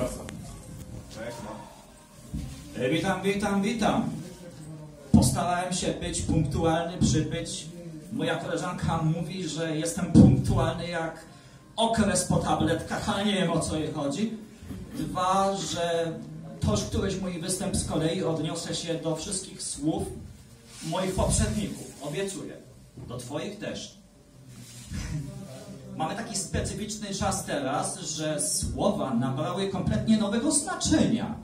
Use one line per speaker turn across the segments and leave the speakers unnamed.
bardzo. No.
E, Witam, witam, witam. Postarałem się być punktualny, przybyć. Moja koleżanka mówi, że jestem punktualny jak okres po tabletkach, ale nie wiem o co jej chodzi. Dwa, że toż któryś mój występ z kolei odniosę się do wszystkich słów moich poprzedników. Obiecuję. Do twoich też. Mamy taki specyficzny czas teraz, że słowa nabrały kompletnie nowego znaczenia.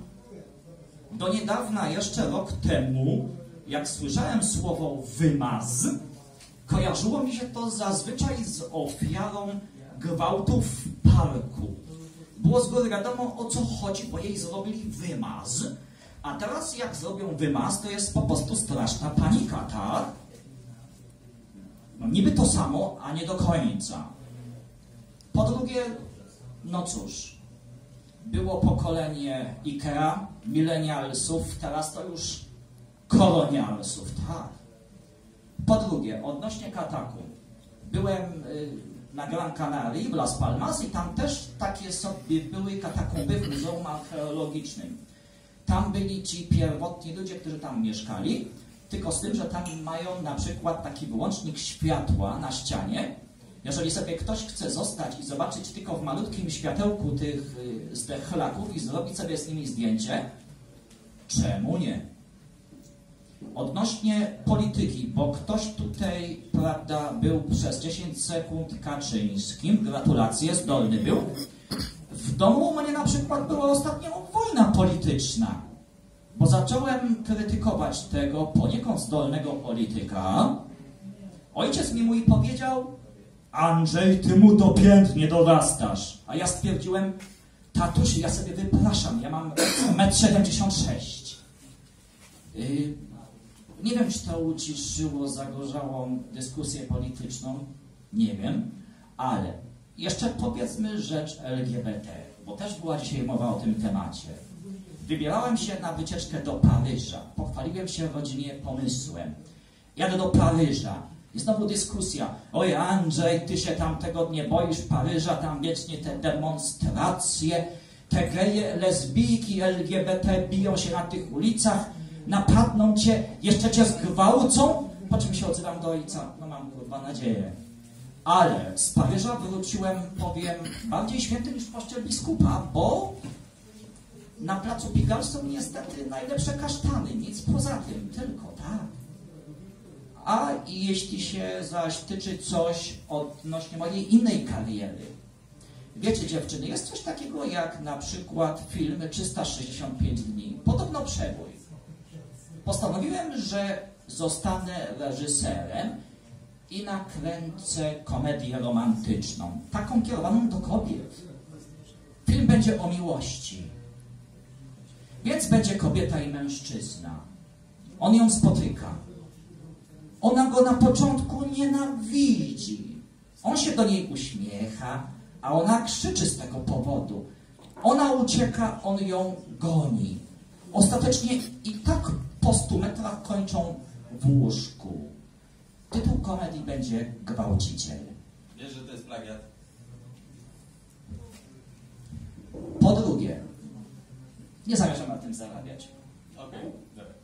Do niedawna, jeszcze rok temu, jak słyszałem słowo wymaz, kojarzyło mi się to zazwyczaj z ofiarą gwałtu w parku. Było z góry wiadomo o co chodzi, bo jej zrobili wymaz. A teraz jak zrobią wymaz, to jest po prostu straszna panika, tak? No niby to samo, a nie do końca. Po drugie, no cóż, było pokolenie Ikea, milenialsów, teraz to już kolonialsów, tak. Po drugie, odnośnie kataku. Byłem y, na Gran Canaria, w Las Palmas i tam też takie sobie były katakumby w Muzeum Archeologicznym. Tam byli ci pierwotni ludzie, którzy tam mieszkali, tylko z tym, że tam mają na przykład taki wyłącznik światła na ścianie. Jeżeli sobie ktoś chce zostać i zobaczyć tylko w malutkim światełku tych y, zdechlaków i zrobić sobie z nimi zdjęcie, czemu nie? Odnośnie polityki, bo ktoś tutaj, prawda, był przez 10 sekund Kaczyńskim, gratulacje, zdolny był. W domu u mnie na przykład była ostatnio wojna polityczna, bo zacząłem krytykować tego poniekąd zdolnego polityka. Ojciec mi mój powiedział, Andrzej, ty mu do pięt nie dorastasz. A ja stwierdziłem, tatuś, ja sobie wypraszam, ja mam 1,76 m. Yy, nie wiem, czy to uciszyło zagorzałą dyskusję polityczną, nie wiem, ale jeszcze powiedzmy rzecz LGBT, bo też była dzisiaj mowa o tym temacie. Wybierałem się na wycieczkę do Paryża, pochwaliłem się rodzinie pomysłem. Jadę do Paryża i znowu dyskusja. Oj Andrzej, ty się tam tego nie boisz Paryża, tam wiecznie te demonstracje, te geje, lesbijki, LGBT biją się na tych ulicach, napadną cię, jeszcze cię zgwałcą, po czym się odzywam do ojca, no mam kurwa nadzieję. Ale z Paryża wróciłem, powiem, bardziej święty niż poszczel biskupa, bo na placu Pigalle są niestety najlepsze kasztany, nic poza tym, tylko tak. A jeśli się zaś tyczy coś odnośnie mojej innej kariery, wiecie dziewczyny, jest coś takiego jak na przykład film 365 dni, podobno przebój postanowiłem, że zostanę reżyserem i nakręcę komedię romantyczną, taką kierowaną do kobiet. Film będzie o miłości. Więc będzie kobieta i mężczyzna. On ją spotyka. Ona go na początku nienawidzi. On się do niej uśmiecha, a ona krzyczy z tego powodu. Ona ucieka, on ją goni. Ostatecznie i tak po 100 metrach kończą w łóżku. Tytuł komedii będzie Gwałciciel.
Wiesz, że to jest plagiat?
Po drugie, nie zamierzam na tym zarabiać.
Okej, dobra.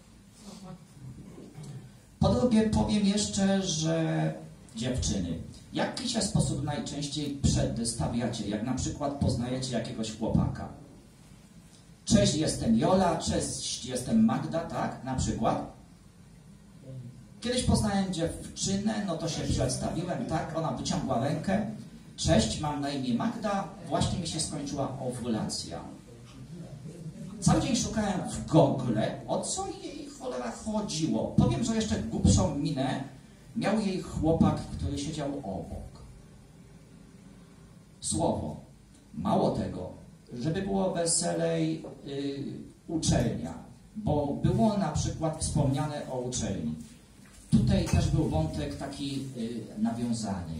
Po drugie, powiem jeszcze, że dziewczyny, jaki się sposób najczęściej przedstawiacie, jak na przykład poznajecie jakiegoś chłopaka? Cześć, jestem Jola, cześć, jestem Magda, tak, na przykład. Kiedyś poznałem dziewczynę, no to się przedstawiłem, tak, ona wyciągła rękę. Cześć, mam na imię Magda, właśnie mi się skończyła owulacja. Cały dzień szukałem w Google, o co jej cholera chodziło. Powiem, że jeszcze głupszą minę miał jej chłopak, który siedział obok. Słowo. Mało tego, żeby było weselej y, uczelnia, bo było na przykład wspomniane o uczelni. Tutaj też był wątek taki y, nawiązany.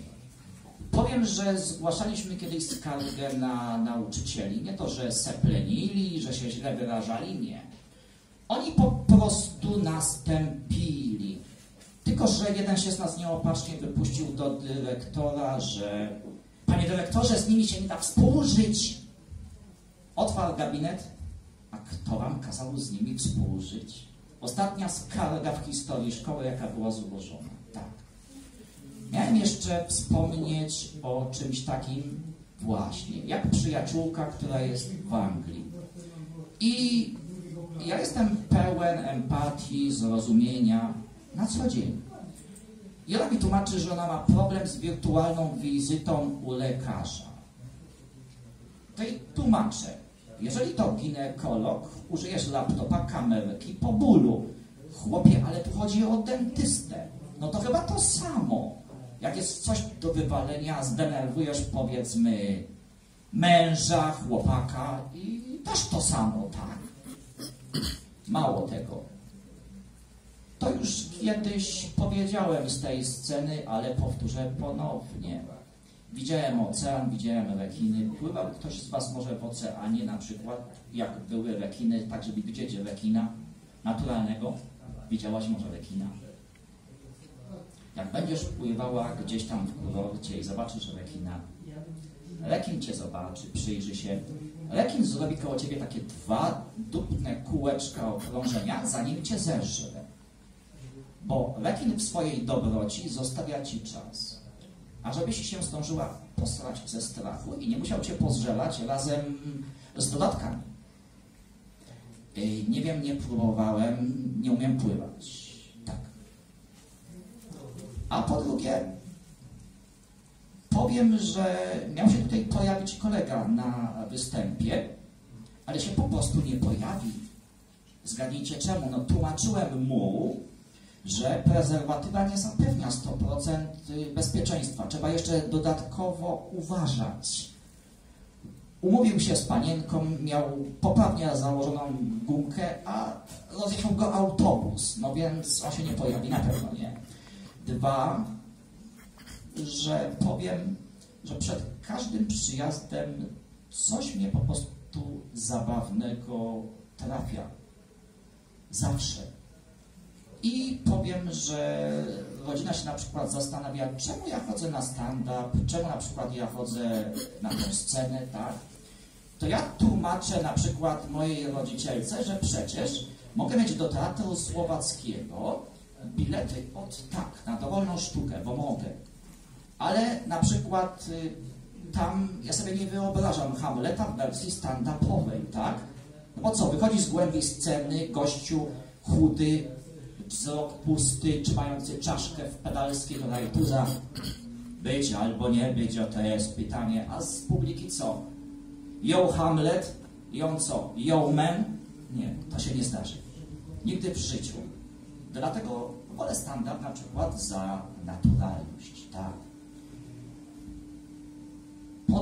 Powiem, że zgłaszaliśmy kiedyś skargę na nauczycieli. Nie to, że seplenili, że się źle wyrażali, nie. Oni po prostu następili. Tylko, że jeden się z nas nieopatrznie wypuścił do dyrektora, że panie dyrektorze, z nimi się nie da współżyć. otwarł gabinet, a kto wam kazał z nimi współżyć? Ostatnia skarga w historii szkoły, jaka była złożona. Tak. Miałem jeszcze wspomnieć o czymś takim właśnie, jak przyjaciółka, która jest w Anglii. I ja jestem pełen empatii, zrozumienia na co dzień. I ona mi tłumaczy, że ona ma problem z wirtualną wizytą u lekarza. To jej tłumaczę. Jeżeli to ginekolog, użyjesz laptopa, kamerki po bólu. Chłopie, ale tu chodzi o dentystę. No to chyba to samo. Jak jest coś do wywalenia, zdenerwujesz powiedzmy męża, chłopaka i też to samo, tak? Mało tego. To już kiedyś powiedziałem z tej sceny, ale powtórzę ponownie. Widziałem ocean, widziałem rekiny. Pływał ktoś z Was może w oceanie na przykład, jak były rekiny, tak żeby widzieć rekina naturalnego? Widziałaś może rekina? Jak będziesz pływała gdzieś tam w kurorcie i zobaczysz rekina, rekin Cię zobaczy, przyjrzy się. Rekin zrobi koło Ciebie takie dwa dupne kółeczka okrążenia, zanim Cię zerze. Bo rekin w swojej dobroci zostawia Ci czas. A żebyś się zdążyła posrać ze strachu i nie musiał Cię pozżelać razem z dodatkami. Nie wiem, nie próbowałem, nie umiem pływać. Tak. A po drugie, powiem, że miał się tutaj pojawić kolega na występie, ale się po prostu nie pojawi. Zgadnijcie czemu? No tłumaczyłem mu, że prezerwatywa nie zapewnia 100% bezpieczeństwa. Trzeba jeszcze dodatkowo uważać. Umówił się z panienką, miał poprawnie założoną gumkę, a rozjechał go autobus, no więc on się nie pojawi, na pewno nie. Dwa, że powiem, że przed każdym przyjazdem coś mnie po prostu zabawnego trafia. Zawsze. I powiem, że rodzina się na przykład zastanawia, czemu ja chodzę na stand-up, czemu na przykład ja chodzę na tę scenę, tak? To ja tłumaczę na przykład mojej rodzicielce, że przecież mogę mieć do teatru słowackiego bilety od tak, na dowolną sztukę, bo mogę. Ale na przykład y, tam ja sobie nie wyobrażam Hamleta w wersji stand-upowej, tak? No co, wychodzi z głębi sceny gościu chudy, wzrok pusty, trzymający czaszkę w pedalskiej do rajtuza. Być albo nie być, o to jest pytanie. A z publiki co? Yo Hamlet? On co? Yo man? Nie, to się nie zdarzy. Nigdy w życiu. Dlatego wolę stand-up na przykład za naturalność, tak?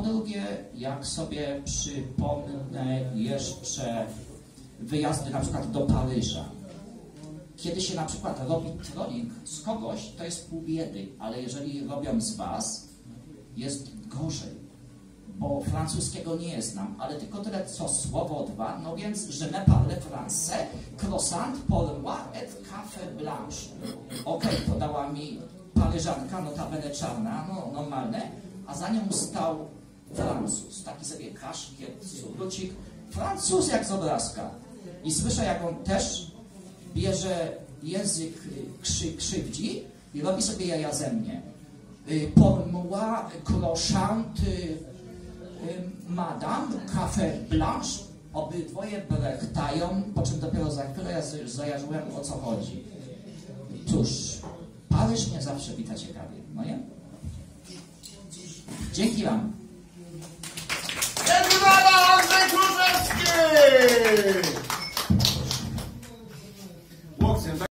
Drugie, jak sobie przypomnę jeszcze wyjazdy na przykład do Paryża. Kiedy się na przykład robi trolling z kogoś, to jest pół biedy, ale jeżeli robią z Was, jest gorzej. Bo francuskiego nie znam, ale tylko tyle co słowo dwa, no więc je ne parle français, croissant pour moi et café blanche. Okej, podała mi paryżanka, notabene czarna, no normalne, a za nią stał Francuz, taki sobie kaszkiet, surducik, Francuz jak z obrazka. I słyszę, jak on też bierze język y, krzy, krzywdzi i robi sobie jaja ze mnie. Y, Pour moi, croissant, y, madame, café blanche. Obydwoje brechtają, po czym dopiero za chwilę ja zajarzyłem, o co chodzi. Cóż, Paryż nie zawsze wita ciekawie, no nie? Dzięki Wam. Hey!